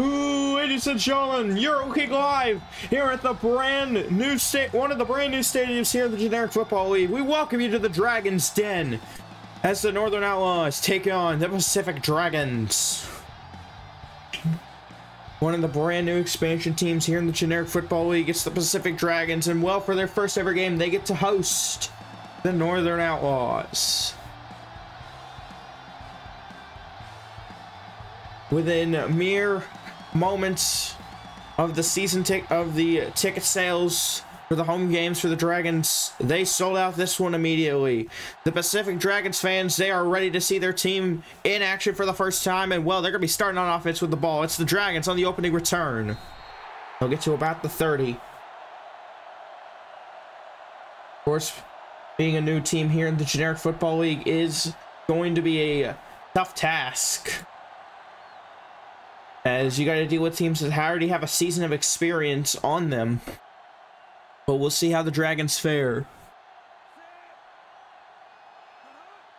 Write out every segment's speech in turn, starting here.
Ooh, ladies and gentlemen, Euroking Live here at the brand new state, one of the brand new stadiums here in the Generic Football League. We welcome you to the Dragon's Den as the Northern Outlaws take on the Pacific Dragons. One of the brand new expansion teams here in the Generic Football League. It's the Pacific Dragons, and well, for their first ever game, they get to host the Northern Outlaws. Within mere moments of the season tick of the ticket sales for the home games for the Dragons, they sold out this one immediately. The Pacific Dragons fans, they are ready to see their team in action for the first time, and well, they're going to be starting on offense with the ball. It's the Dragons on the opening return. They'll get to about the 30. Of course, being a new team here in the Generic Football League is going to be a tough task as you got to deal with teams that already have a season of experience on them. But we'll see how the Dragons fare.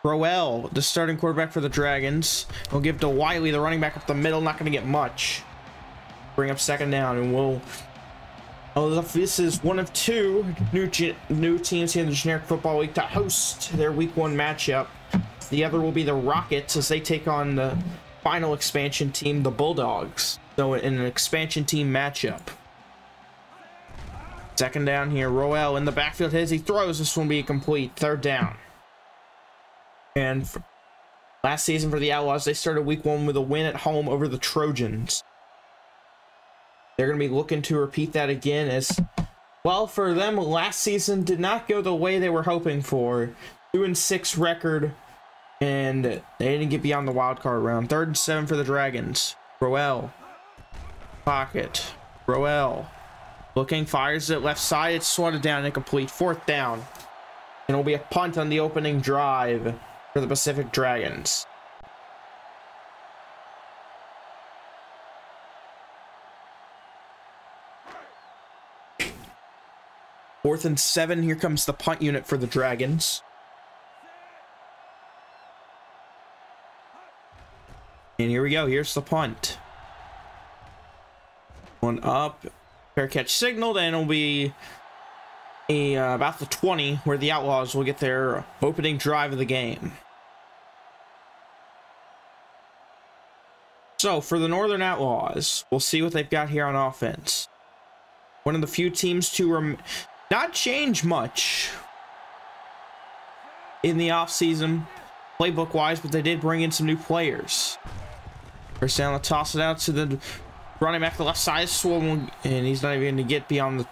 Roel, the starting quarterback for the Dragons. We'll give to Wiley, the running back up the middle. Not going to get much. Bring up second down, and we'll... Oh, this is one of two new new teams here in the Generic Football League to host their Week 1 matchup. The other will be the Rockets as they take on the final expansion team, the Bulldogs. So in an expansion team matchup. Second down here, Roel in the backfield as he throws. This one will be complete. Third down. And last season for the Outlaws, they started week one with a win at home over the Trojans. They're going to be looking to repeat that again as, well, for them, last season did not go the way they were hoping for. 2 and 6 record and they didn't get beyond the wild card round. Third and seven for the Dragons. Roel. Pocket. Roel. Looking, fires it left side. It's swatted down and complete. Fourth down. And it'll be a punt on the opening drive for the Pacific Dragons. Fourth and seven. Here comes the punt unit for the Dragons. And here we go. Here's the punt. One up. Fair catch signaled, and it'll be a, uh, about the 20 where the Outlaws will get their opening drive of the game. So, for the Northern Outlaws, we'll see what they've got here on offense. One of the few teams to not change much in the offseason, playbook-wise, but they did bring in some new players. First down, toss it out to the running back the left side, swung, and he's not even going to get beyond the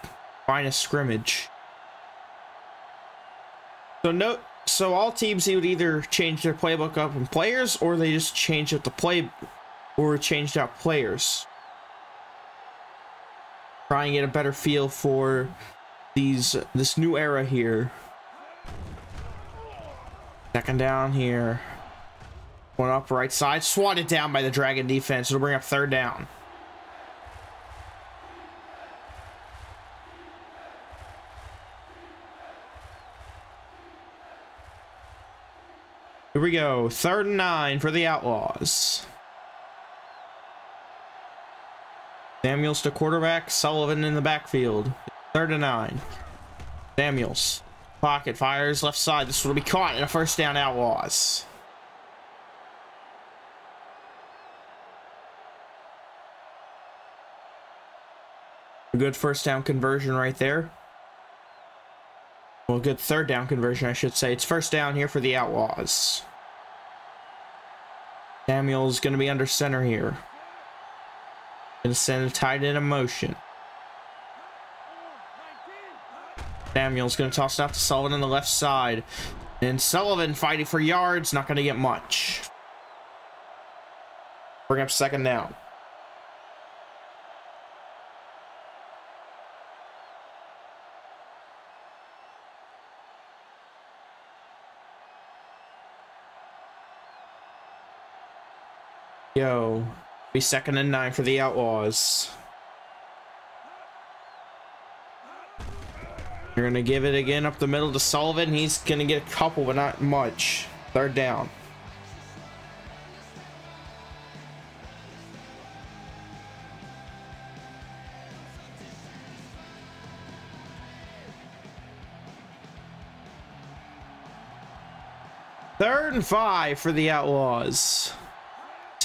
line of scrimmage. So no, so all teams he would either change their playbook up in players, or they just change up the play, or changed out players. Try and get a better feel for these this new era here. Second down here. One up right side. Swatted down by the Dragon defense. It'll bring up third down. Here we go. Third and nine for the Outlaws. Samuels to quarterback. Sullivan in the backfield. Third and nine. Samuels. Pocket fires left side. This will be caught in a first down Outlaws. A good first down conversion right there. Well, good third down conversion, I should say. It's first down here for the Outlaws. Samuel's going to be under center here. Going to send a tight end in motion. Samuel's going to toss it out to Sullivan on the left side. And Sullivan fighting for yards, not going to get much. Bring up second down. Yo, be second and nine for the Outlaws. You're going to give it again up the middle to Sullivan. He's going to get a couple, but not much. Third down. Third and five for the Outlaws.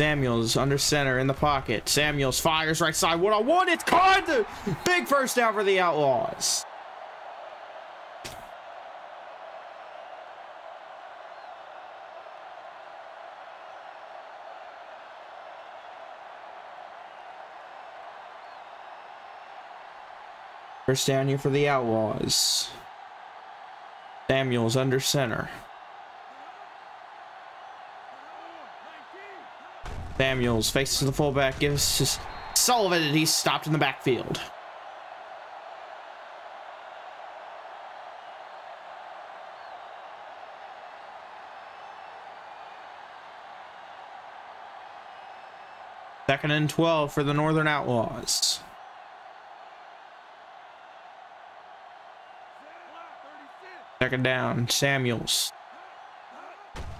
Samuels under center in the pocket. Samuels fires right side. One on one. It's caught. Big first down for the Outlaws. First down here for the Outlaws. Samuels under center. Samuels faces the fullback, gives Sullivan, and he's stopped in the backfield. Second and 12 for the Northern Outlaws. Second down, Samuels.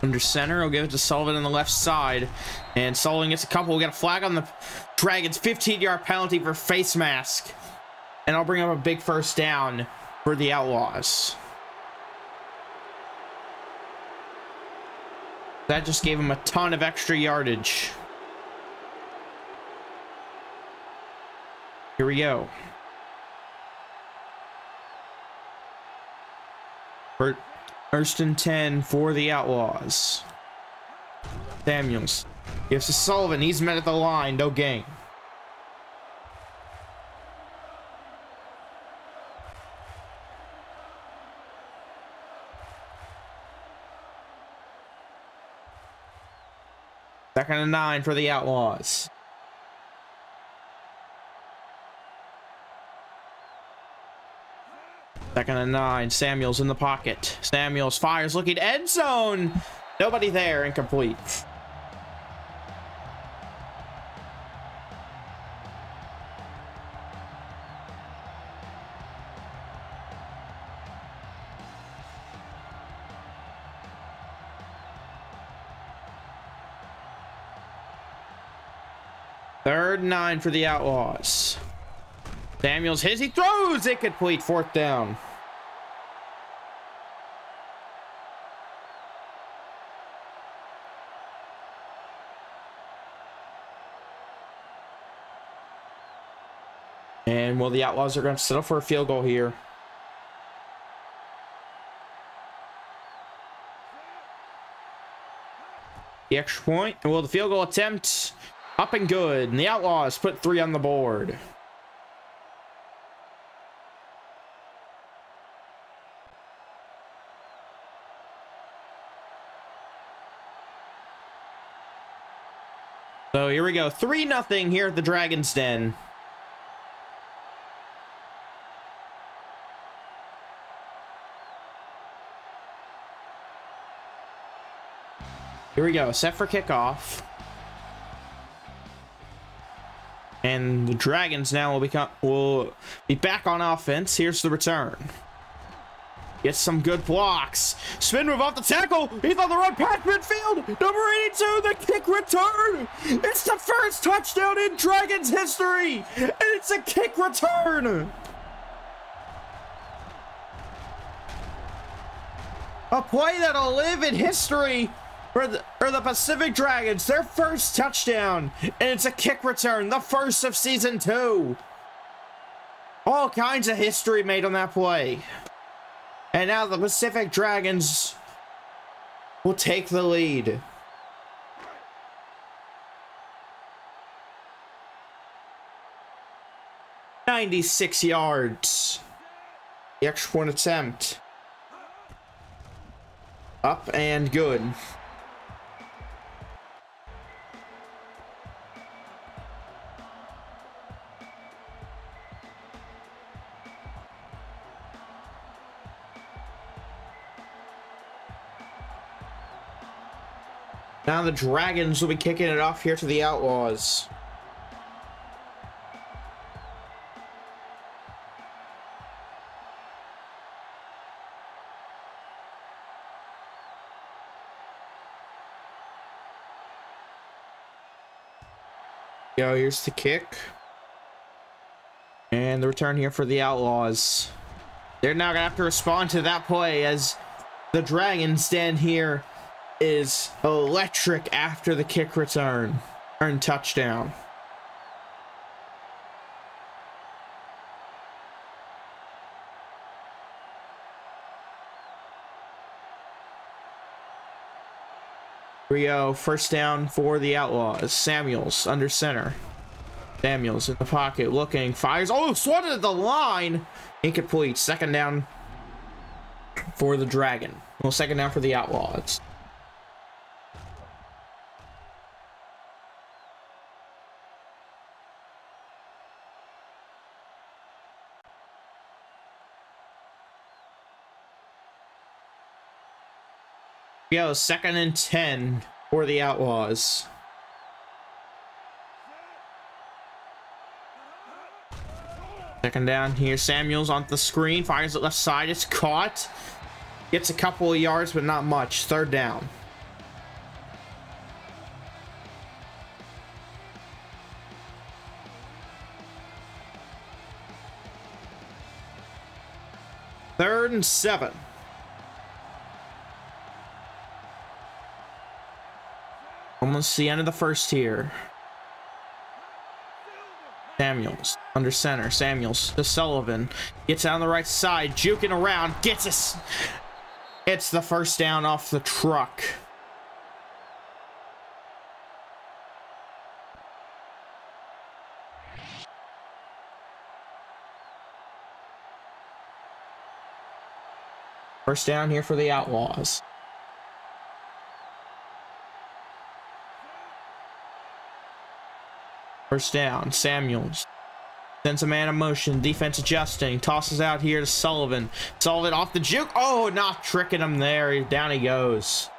Under center, he'll give it to Sullivan on the left side. And Sullivan gets a couple. We got a flag on the Dragons. 15-yard penalty for face mask. And I'll bring up a big first down for the Outlaws. That just gave him a ton of extra yardage. Here we go. First and 10 for the Outlaws. Samuels. Gives to Sullivan. He's met at the line. No gain. Second and nine for the Outlaws. Second and nine. Samuels in the pocket. Samuels fires looking end zone. Nobody there. Incomplete. Third nine for the Outlaws. Samuels hits, he throws it complete, fourth down. And well, the Outlaws are going to settle for a field goal here. The extra point. Well, the field goal attempt up and good. And the Outlaws put three on the board. Here we go. 3 nothing here at the Dragon's Den. Here we go. Set for kickoff. And the Dragons now will become will be back on offense. Here's the return. Gets some good blocks. Spin move off the tackle. He's on the run past midfield. Number 82, the kick return. It's the first touchdown in Dragons history. And it's a kick return. A play that'll live in history for the, for the Pacific Dragons. Their first touchdown. And it's a kick return. The first of season two. All kinds of history made on that play. And now the Pacific Dragons will take the lead. Ninety-six yards. The extra point attempt. Up and good. Now the Dragons will be kicking it off here to the Outlaws. Go, here's the kick. And the return here for the Outlaws. They're now going to have to respond to that play as the Dragons stand here is electric after the kick return. Earn touchdown. Rio, first down for the Outlaws. Samuels under center. Samuels in the pocket, looking, fires. Oh, swatted at the line. Incomplete. Second down for the Dragon. Well, second down for the Outlaws. Go, second and 10 for the Outlaws. Second down here. Samuels on the screen. Fires it left side. It's caught. Gets a couple of yards, but not much. Third down. Third and seven. Almost the end of the first here. Samuels under center. Samuels to Sullivan. Gets on the right side. Juking around. Gets us. It's the first down off the truck. First down here for the Outlaws. First down, Samuels. Sends a man in motion, defense adjusting, tosses out here to Sullivan. Sullivan off the juke. Oh, not tricking him there. Down he goes.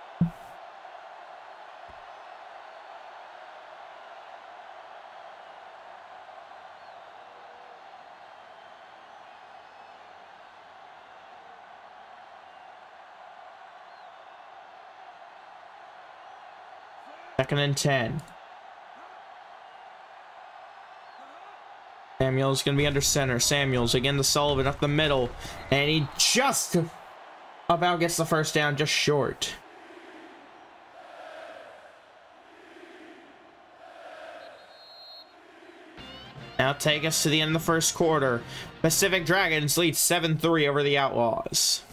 Second and 10. Samuels going to be under center. Samuels again to Sullivan up the middle. And he just about gets the first down, just short. Now take us to the end of the first quarter. Pacific Dragons lead 7-3 over the Outlaws.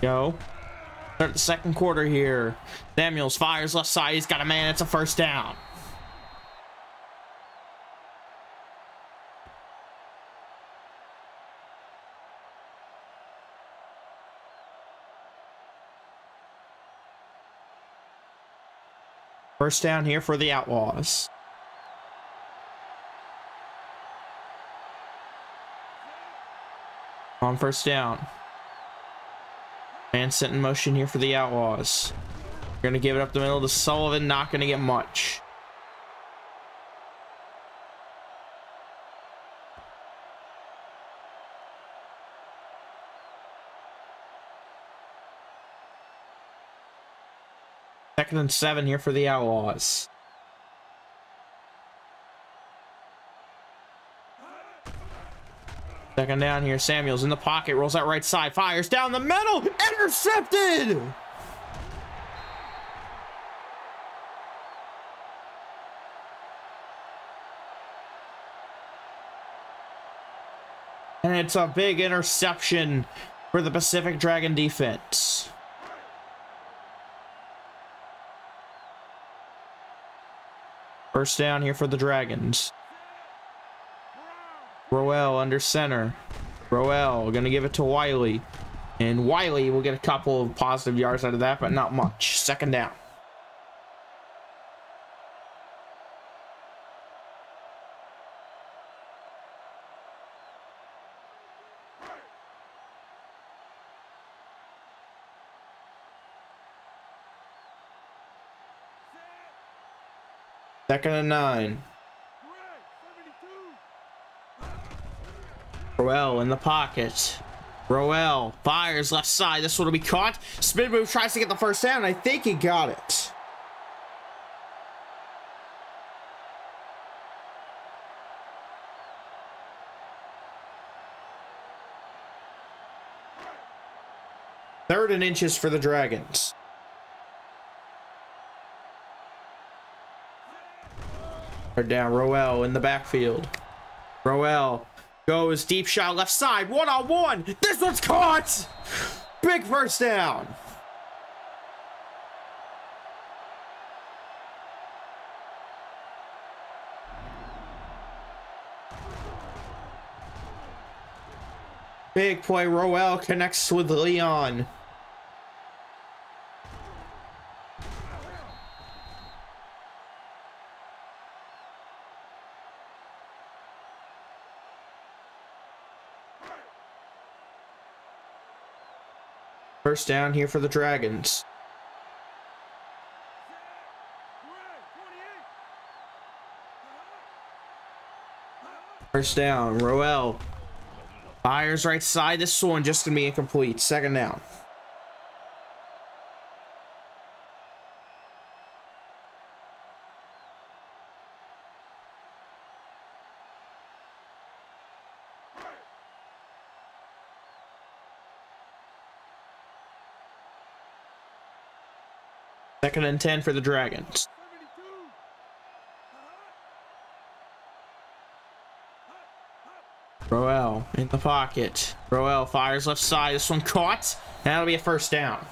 Go. Start the second quarter here. Samuels fires left side. He's got a man. It's a first down. First down here for the Outlaws. On first down. Man set in motion here for the Outlaws. Going to give it up the middle to Sullivan. Not going to get much. Second and seven here for the Outlaws. Second down here. Samuels in the pocket. Rolls out right side. Fires down the middle. Intercepted. And it's a big interception for the Pacific Dragon defense. First down here for the Dragons. Roel under center. Roel gonna give it to Wiley. And Wiley will get a couple of positive yards out of that, but not much. Second down. Second and nine. Roel in the pocket. Roel fires left side. This one will be caught. Spin move tries to get the first down. I think he got it. Third and inches for the Dragons. They're down. Roel in the backfield. Roel goes deep shot left side. One on one. This one's caught. Big first down. Big play. Roel connects with Leon. First down here for the Dragons. First down, Roel. Fires right side. This one just gonna be incomplete. Second down. Second and 10 for the Dragons. Roel in the pocket. Roel fires left side. This one caught. That'll be a first down.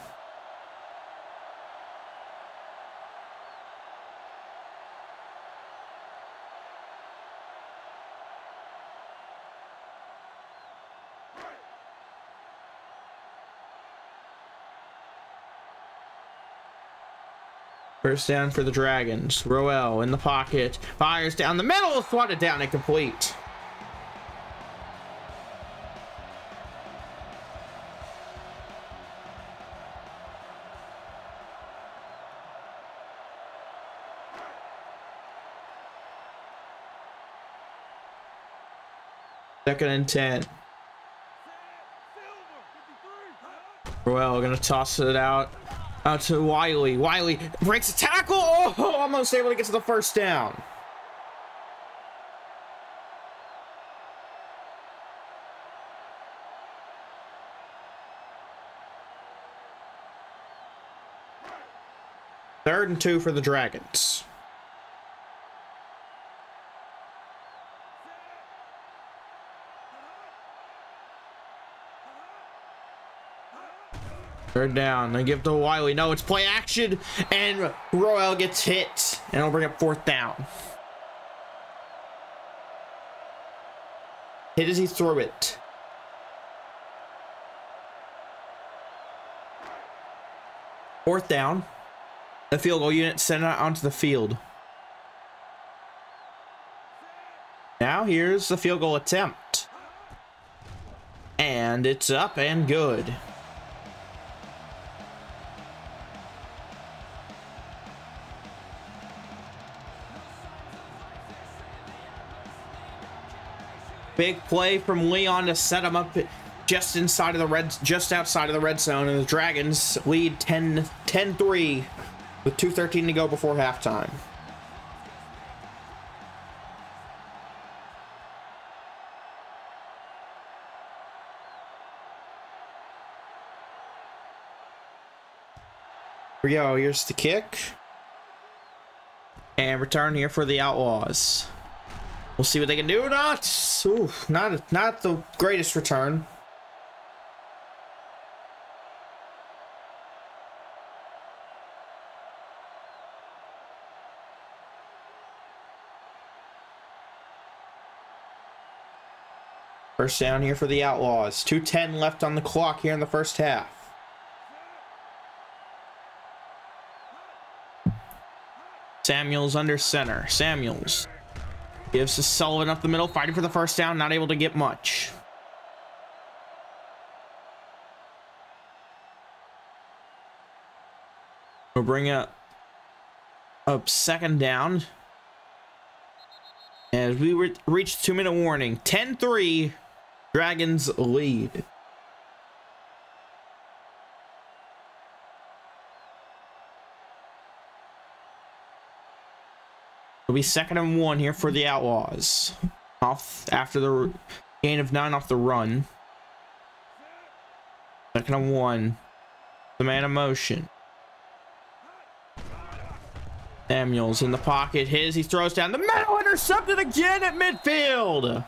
First down for the Dragons. Roel in the pocket. Fires down the middle. Swatted down incomplete. Second and 10. Roel gonna toss it out. Out to Wiley. Wiley breaks a tackle. Oh, almost able to get to the first down. Third and two for the Dragons. Third down. They give to Wiley. No, it's play action. And Roel gets hit. And it'll bring up fourth down. Hit as he threw it. Fourth down. The field goal unit sent out onto the field. Now here's the field goal attempt. And it's up and good. Big play from Leon to set him up just inside of the red, just outside of the red zone, and the Dragons lead 10 10-3 with 2.13 to go before halftime. Here we go. Here's the kick. And return here for the Outlaws. We'll see what they can do. Not, ooh, not, not the greatest return. First down here for the Outlaws. 2.10 left on the clock here in the first half. Samuels under center. Samuels Gives to Sullivan up the middle, fighting for the first down, not able to get much. We'll bring up up second down. As we re reach two minute warning, 10-3, Dragons lead. It'll be second and one here for the Outlaws. Off after the gain of nine off the run. Second and one. The man of motion. Samuels in the pocket. His. He throws down the middle. Intercepted again at midfield.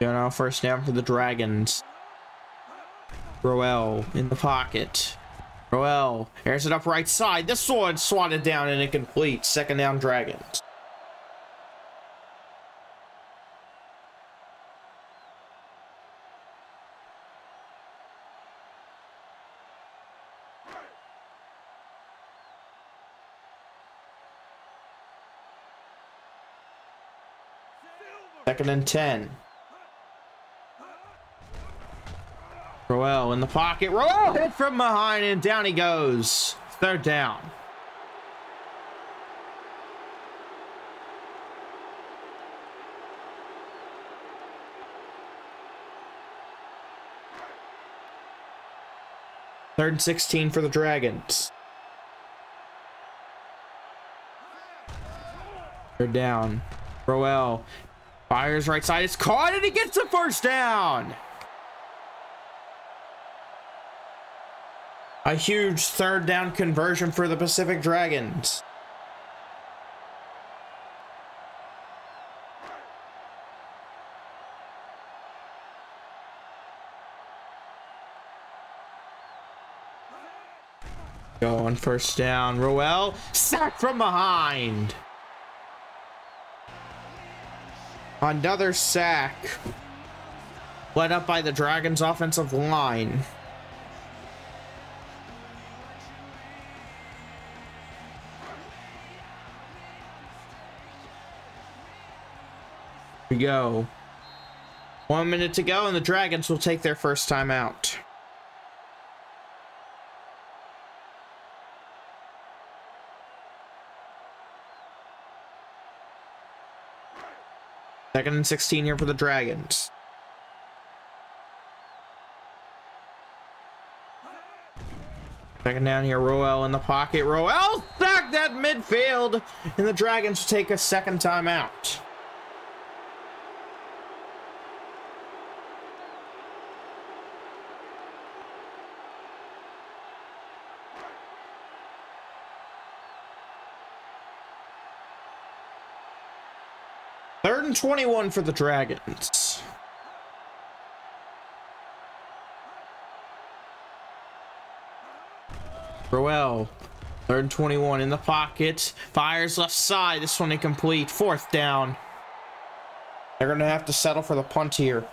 You know, first down for the Dragons. Roel in the pocket. Roel airs it up right side. This one swatted down and incomplete. Second down, Dragons. Second and 10. Roel in the pocket. Roel hit from behind and down he goes. Third down. Third and 16 for the Dragons. They're down. Roel fires right side. It's caught and he gets the first down. A huge third down conversion for the Pacific Dragons. Go on first down. Roel, sack from behind. Another sack. Led up by the Dragons offensive line. We go. One minute to go, and the Dragons will take their first time out. Second and 16 here for the Dragons. Second down here, Roel in the pocket. Roel sacked that midfield, and the Dragons take a second time out. Third and 21 for the Dragons. Roel, third and 21 in the pocket. Fires left side. This one incomplete. Fourth down. They're going to have to settle for the punt here.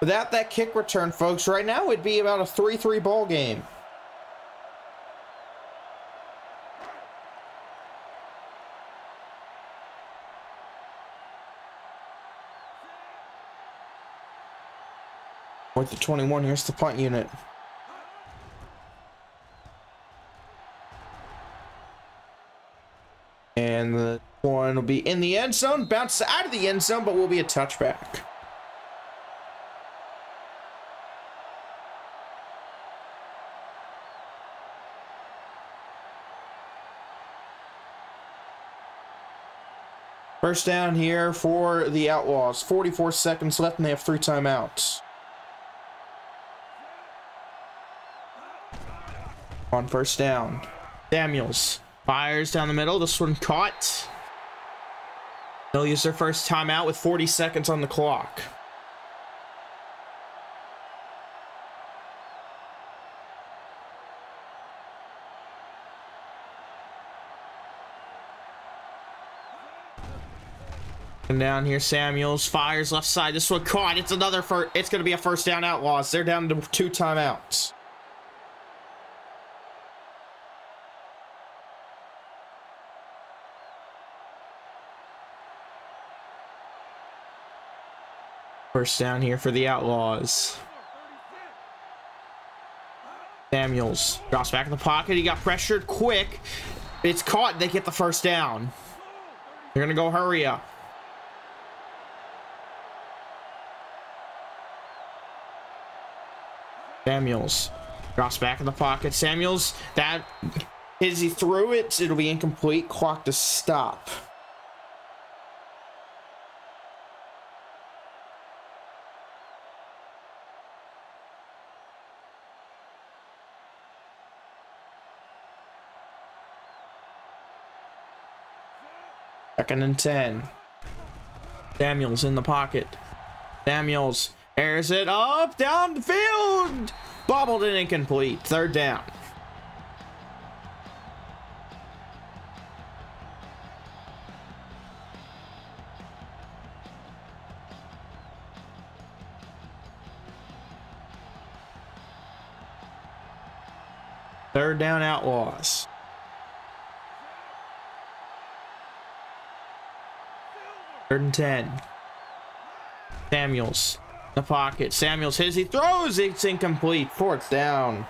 Without that kick return, folks, right now it'd be about a 3-3 ball game. Fourth to 21, here's the punt unit. And the one will be in the end zone, bounce out of the end zone, but will be a touchback. First down here for the Outlaws. 44 seconds left and they have three timeouts. On first down. Samuels fires down the middle. This one caught. They'll use their first timeout with 40 seconds on the clock. And down here, Samuels fires left side. This one caught. It's another first. It's going to be a first down outlaws. They're down to two timeouts. First down here for the Outlaws. Samuels drops back in the pocket. He got pressured quick. It's caught. They get the first down. They're going to go hurry up. Samuels drops back in the pocket. Samuels, that is he threw it, it'll be incomplete. Clock to stop. Second and 10. Samuels in the pocket. Samuels airs it up down the field. Bobbled and incomplete. Third down. Third down outlaws. Third and 10. Samuels. The pocket. Samuels hits. He throws. It's incomplete. Fourth down.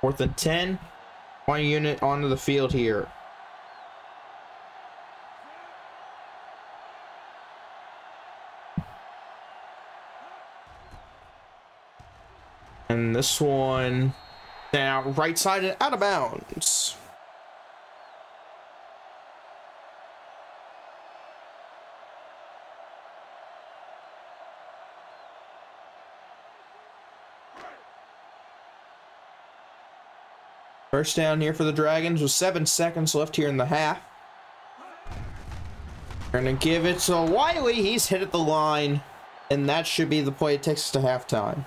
Fourth and 10. One unit onto the field here. This one now right side and out of bounds. First down here for the Dragons with seven seconds left here in the half. Gonna give it to Wiley. He's hit at the line. And that should be the play it takes us to halftime.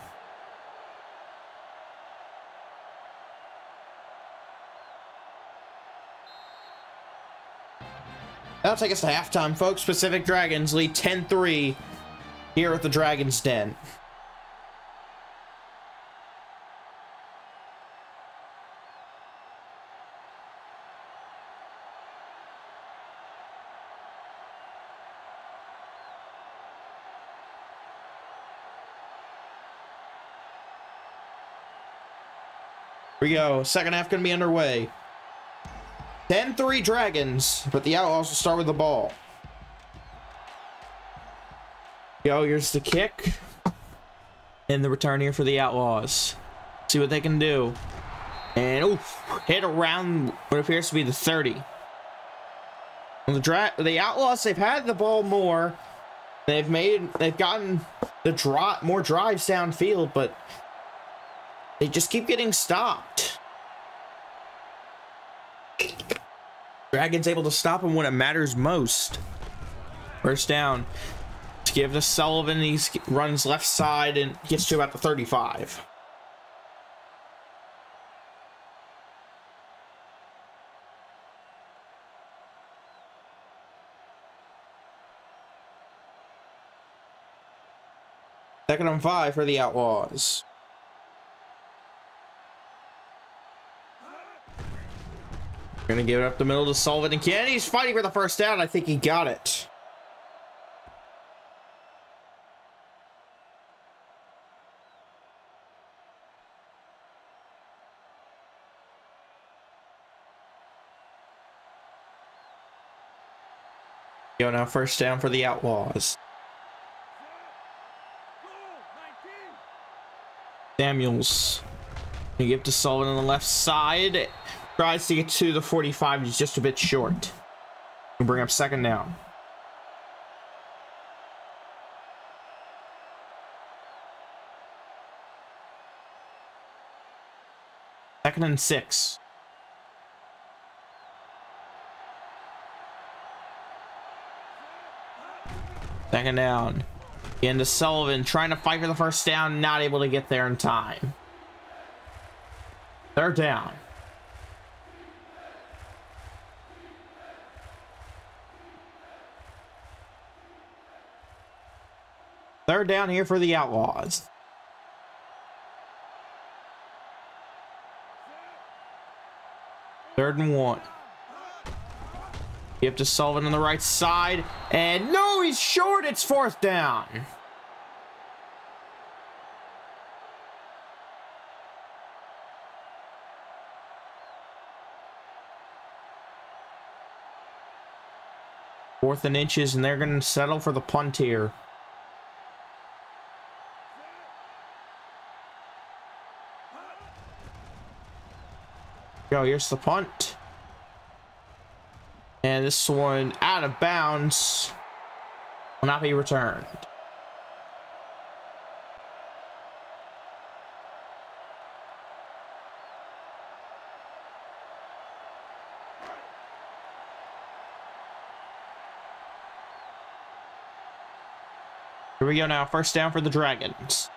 That'll take us to halftime, folks. Pacific Dragons lead 10-3 here at the Dragon's Den. Here we go. Second half going to be underway. 10-3 Dragons, but the Outlaws will start with the ball. Yo, here's the kick. And the return here for the Outlaws. See what they can do. And oof, hit around what appears to be the 30. the dra the Outlaws, they've had the ball more. They've made, they've gotten the drop more drives downfield, but they just keep getting stopped. Dragon's able to stop him when it matters most. First down. To give to Sullivan, he runs left side and gets to about the 35. Second and five for the Outlaws. Gonna give it up the middle to Sullivan again. He's fighting for the first down. I think he got it. Go now first down for the Outlaws. Samuels. You give to Sullivan on the left side. Tries to get to the 45, he's just a bit short. We'll bring up second down. Second and six. Second down. Into Sullivan, trying to fight for the first down, not able to get there in time. Third down. Down here for the Outlaws. Third and one. You have to Sullivan on the right side. And no, he's short. It's fourth down. Fourth and inches, and they're going to settle for the punt here. Go, here's the punt. And this one out of bounds will not be returned. Here we go now. First down for the Dragons.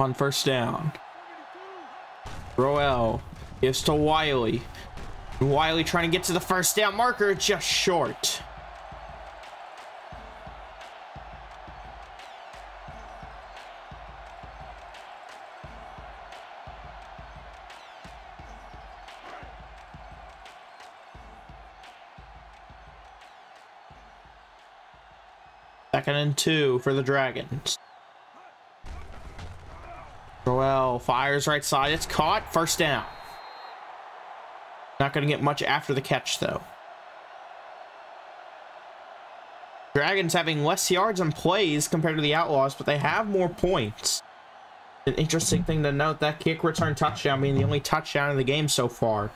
On first down. Roel gives to Wiley. Wiley trying to get to the first down marker, just short. Second and two for the Dragons. Joel fires right side. It's caught. First down. Not going to get much after the catch, though. Dragons having less yards and plays compared to the Outlaws, but they have more points. An interesting thing to note, that kick return touchdown being the only touchdown in the game so far.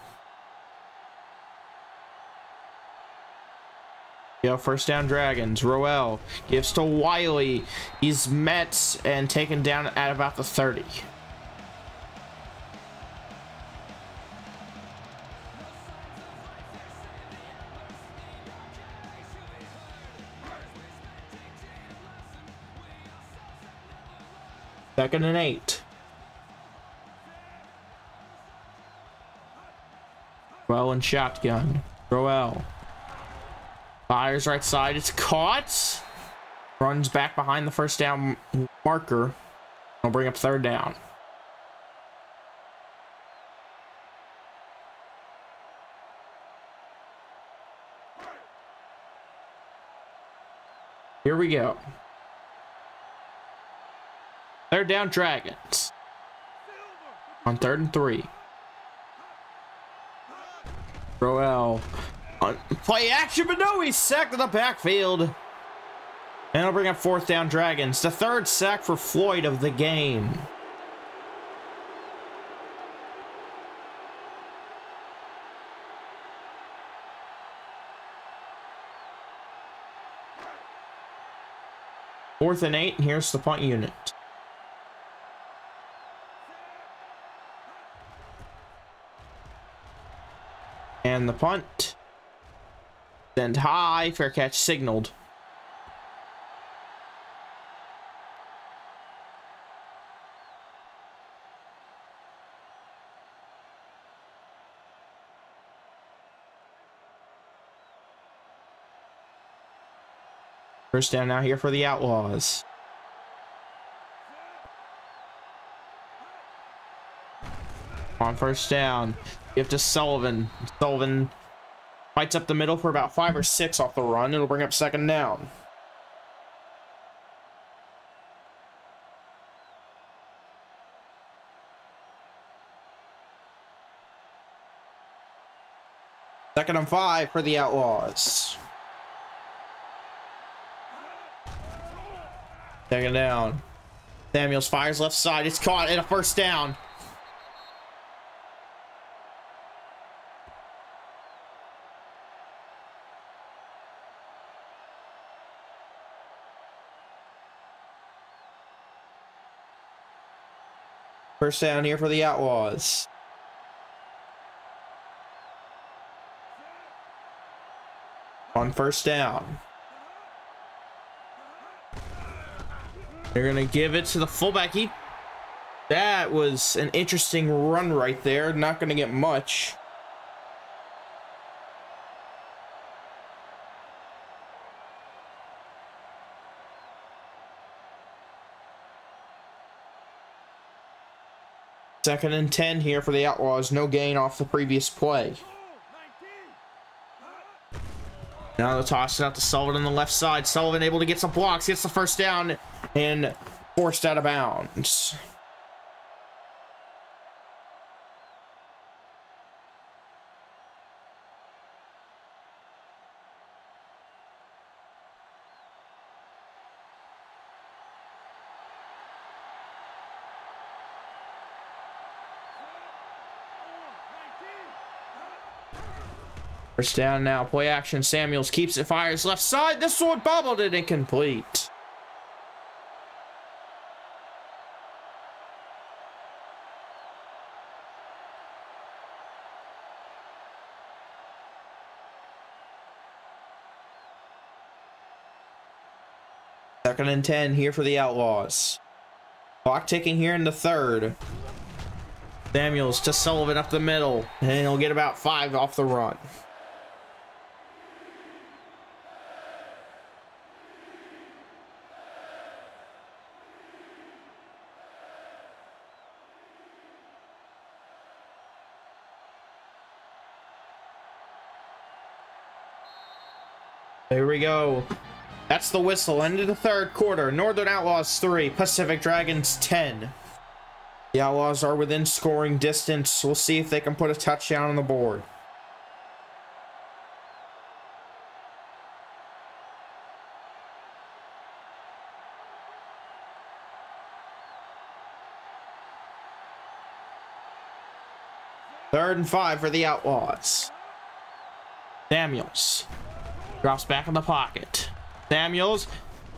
Yeah, first down Dragons. Roel gives to Wiley. He's met and taken down at about the 30. Second and eight. Well and shotgun. Roel. Fires right side. It's caught. Runs back behind the first down marker. I'll bring up third down. Here we go. Third down Dragons. On third and three. Roel play action, but no, he's sacked in the backfield. And it'll bring up fourth down Dragons. The third sack for Floyd of the game. Fourth and eight, and here's the punt unit. And the punt. Send high. Fair catch signaled. First down now here for the Outlaws. On first down, Give to Sullivan. Sullivan fights up the middle for about five or six off the run. It'll bring up second down. Second and five for the Outlaws. Second down. Samuels fires left side. It's caught at a first down. First down here for the Outlaws. On first down. They're going to give it to the fullback. He, that was an interesting run right there. Not going to get much. Second and 10 here for the Outlaws. No gain off the previous play. Now the toss out to Sullivan on the left side. Sullivan able to get some blocks, gets the first down, and forced out of bounds. First down now. Play action. Samuels keeps it. Fires left side. This one bobbled it incomplete. Second and 10 here for the Outlaws. Clock ticking here in the third. Samuels to Sullivan up the middle, and he'll get about five off the run. Here we go. That's the whistle. End of the third quarter. Northern Outlaws 3, Pacific Dragons 10. The Outlaws are within scoring distance. We'll see if they can put a touchdown on the board. Third and five for the Outlaws. Samuels. Drops back in the pocket. Samuels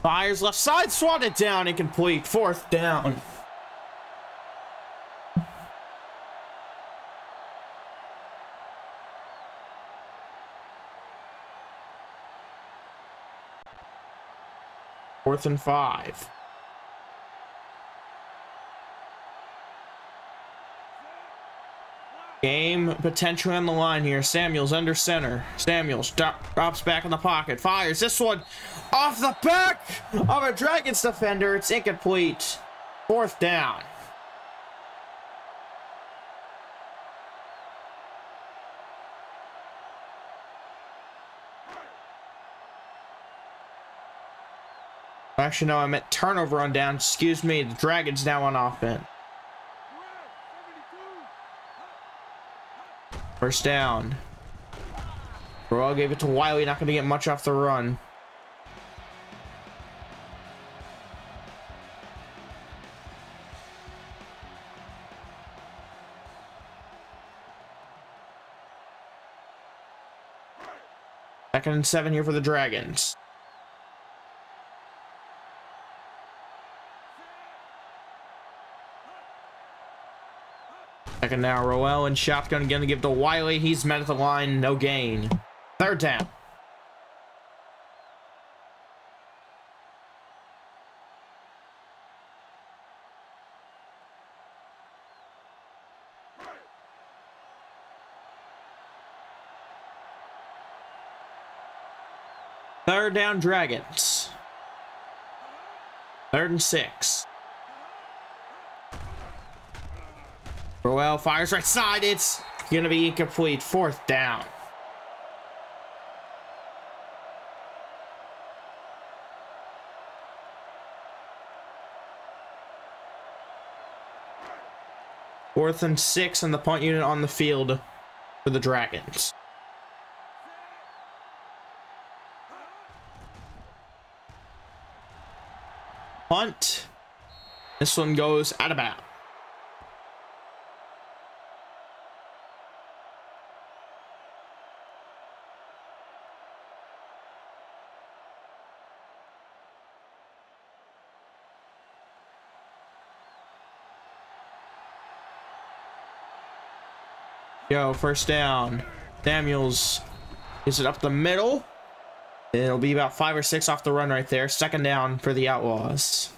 fires left side, swatted down, incomplete. Fourth down. Fourth and five. Game potential on the line here. Samuels under center. Samuels drops back in the pocket. Fires this one off the back of a Dragons defender. It's incomplete. Fourth down. Actually, no, I meant turnover on down. Excuse me. The Dragons now on offense. First down. Roel gave it to Wiley, not going to get much off the run. Second and seven here for the Dragons. Second now, Roel and shotgun going to give to Wiley. He's met at the line, no gain. Third down. Third down, Dragons. Third and six. Roel fires right side. It's going to be incomplete. Fourth down. Fourth and six and the punt unit on the field for the Dragons. Punt. This one goes out of bounds. Yo, first down. Samuels is it up the middle. It'll be about five or six off the run right there. Second down for the Outlaws.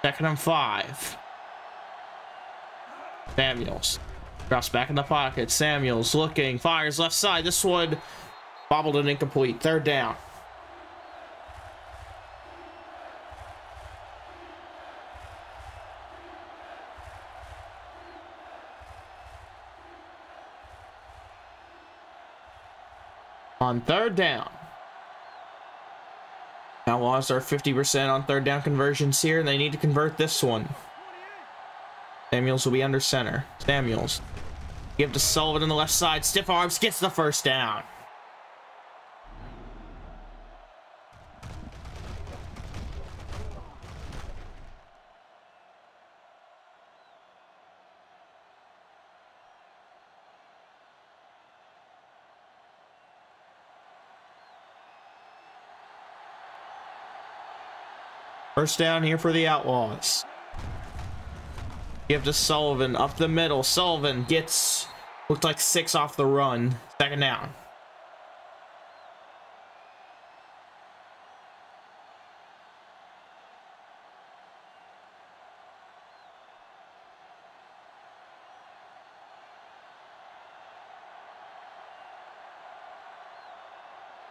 Second and five. Samuels drops back in the pocket. Samuels looking, fires left side. This one Bobbled and incomplete. Third down. On third down. now lost our 50% on third down conversions here, and they need to convert this one. Samuels will be under center. Samuels. Give to Sullivan on the left side. Stiff arms gets the first down. First down here for the Outlaws. Give to Sullivan up the middle. Sullivan gets looked like six off the run. Second down.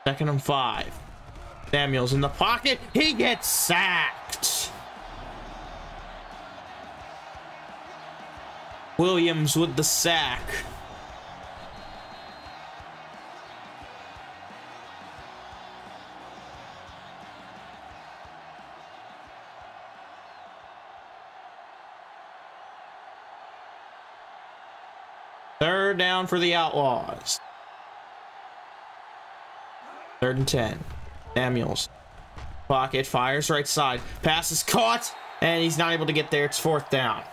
Second and five. Samuels in the pocket. He gets sacked. Williams with the sack. Third down for the Outlaws. Third and 10. Samuels. Pocket fires right side. Pass is caught, and he's not able to get there. It's fourth down.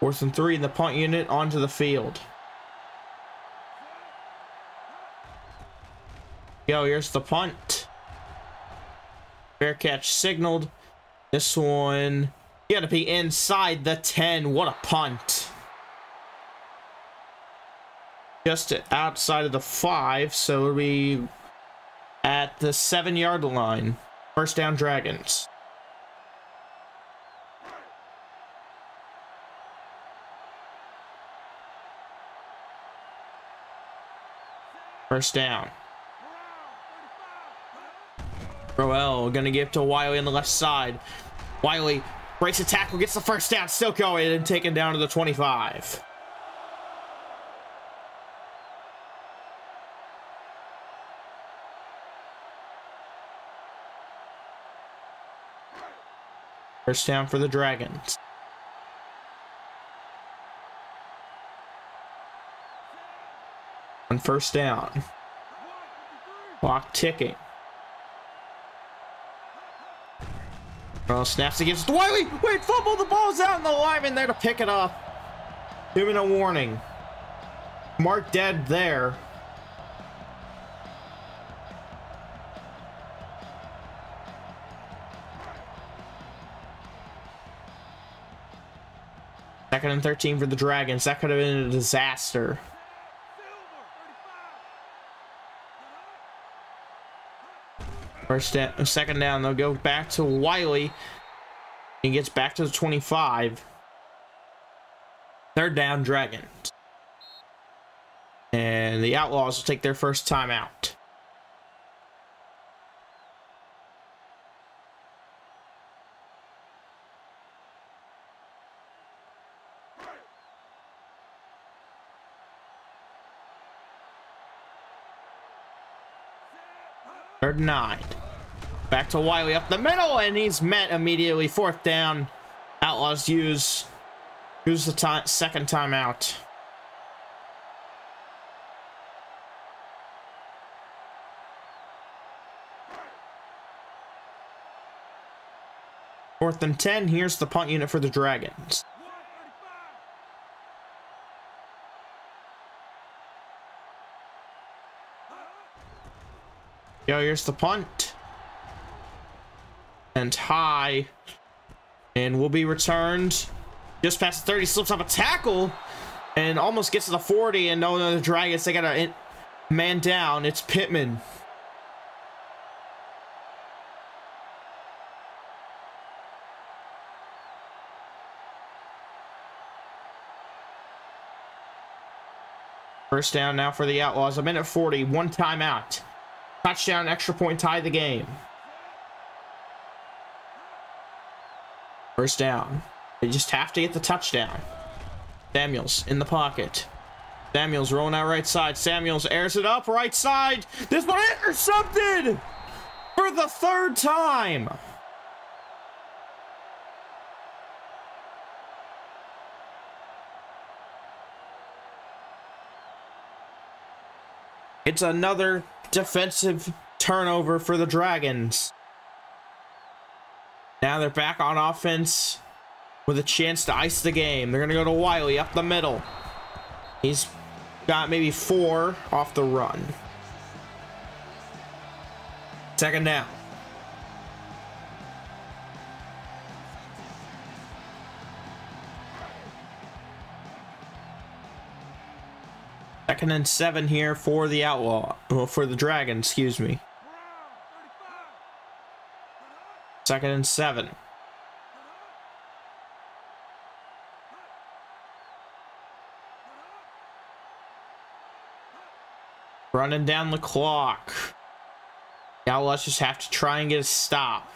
Fourth and three in the punt unit onto the field. Yo, here's the punt. Fair catch signaled. This one, you gotta be inside the 10. What a punt. Just outside of the 5, so it'll be at the 7 yard line. First down, Dragons. First down. Roel gonna give to Wiley on the left side. Wiley breaks a tackle, gets the first down, still going and taken down to the 25. First down for the Dragons. On first down. Clock ticking. Oh, snaps against Wiley. Wait, fumble. The ball's out, and the lineman there to pick it up. Giving a warning. Mark dead there. Second and 13 for the Dragons. That could have been a disaster. First down, uh, second down, they'll go back to Wiley. He gets back to the 25. Third down, Dragons. And the Outlaws will take their first time out. Third nine. Back to Wiley up the middle, and he's met immediately. Fourth down. Outlaws use use the time second timeout. Fourth and 10. Here's the punt unit for the Dragons. Yo, here's the punt. And high. And will be returned. Just past the 30, slips off a tackle. And almost gets to the 40. And no, no, the Dragons, they got a man down. It's Pittman. First down now for the Outlaws. A minute 40, one timeout. Touchdown, extra point, tie the game. First down. They just have to get the touchdown. Samuels in the pocket. Samuels rolling out right side. Samuels airs it up right side. This one intercepted for the third time. It's another defensive turnover for the Dragons. Now they're back on offense with a chance to ice the game. They're going to go to Wiley up the middle. He's got maybe four off the run. Second down. Second and seven here for the Outlaw. Well, for the Dragon, excuse me. Second and seven. Running down the clock. Now let's just have to try and get a stop.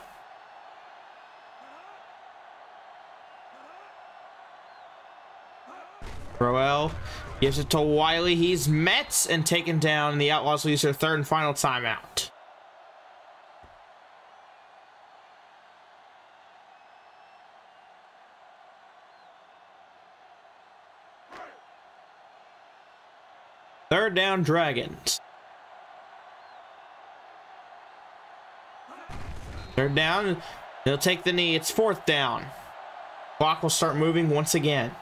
Roel gives it to Wiley. He's met and taken down. The Outlaws lose their third and final timeout. Down, Dragons. Third down. They'll take the knee. It's fourth down. Clock will start moving once again.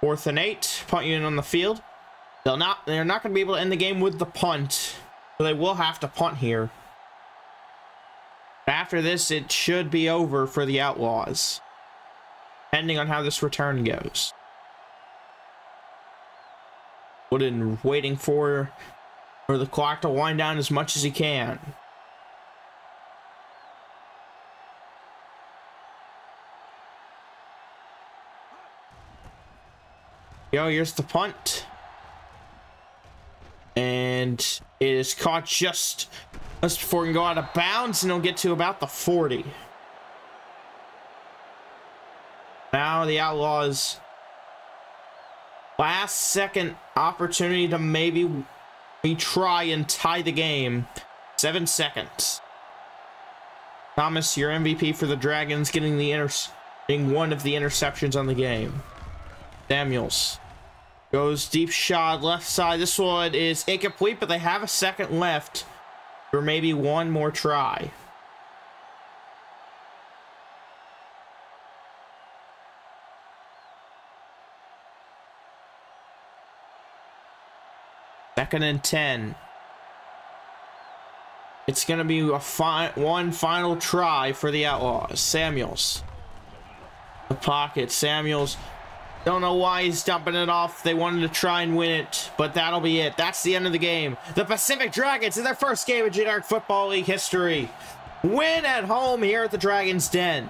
Fourth and eight. Punt unit on the field. They'll not. They're not going to be able to end the game with the punt, so they will have to punt here. After this, it should be over for the Outlaws, depending on how this return goes. Wooden waiting for, for the clock to wind down as much as he can. Yo, here's the punt. And it is caught just just before we can go out of bounds, and it'll get to about the 40. Now the Outlaws last second opportunity to maybe we try and tie the game. Seven seconds. Thomas, your MVP for the Dragons, getting the inter getting one of the interceptions on the game. Samuels goes deep shot left side. This one is incomplete, but they have a second left for maybe one more try. Second and 10. It's going to be a fi one final try for the Outlaws. Samuels. The pocket. Samuels don't know why he's dumping it off. They wanted to try and win it, but that'll be it. That's the end of the game. The Pacific Dragons in their first game of Generic Football League history. Win at home here at the Dragon's Den.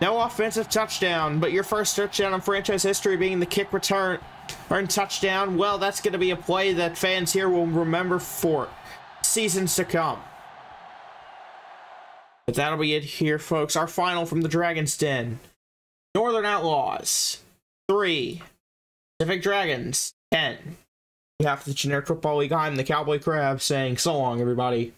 No offensive touchdown, but your first touchdown in franchise history being the kick return or touchdown. Well, that's going to be a play that fans here will remember for seasons to come. But that'll be it here, folks. Our final from the Dragon's Den. Northern Outlaws, 3. Pacific Dragons, 10. We have the Generic Football League. I'm the Cowboy Crab saying so long, everybody.